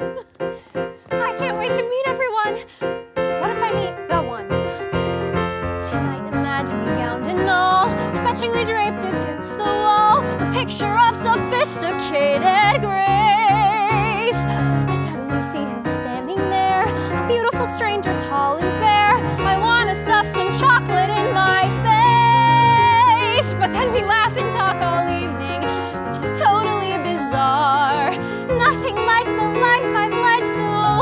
I can't wait to meet everyone. What if I meet the one? Tonight, imagine me gowned and all, fetchingly draped against the wall, a picture of sophisticated grace. I suddenly see him standing there, a beautiful stranger, tall and fair. I want to stuff some chocolate in my face, but then we laugh and talk all evening, which is totally bizarre.